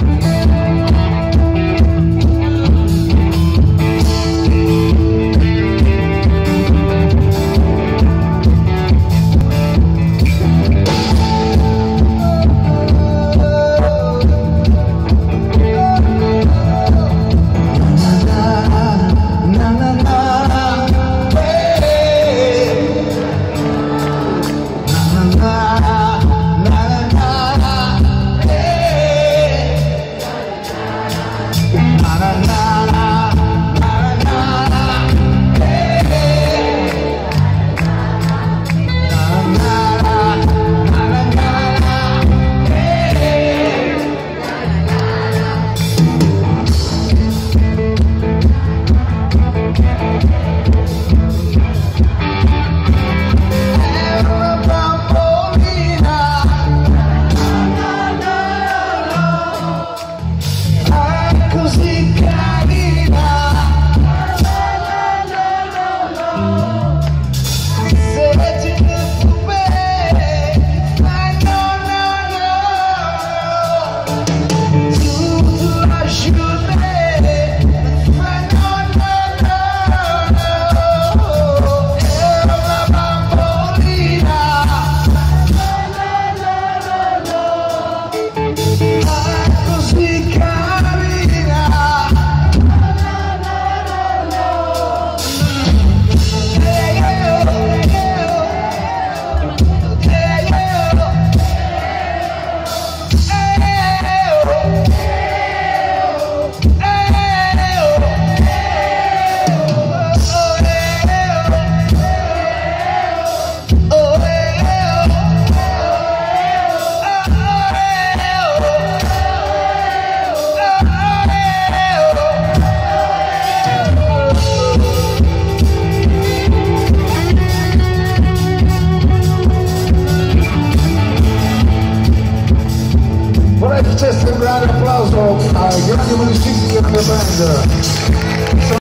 Vorrei che c'è un grande applauso ai grandi musicisti che band.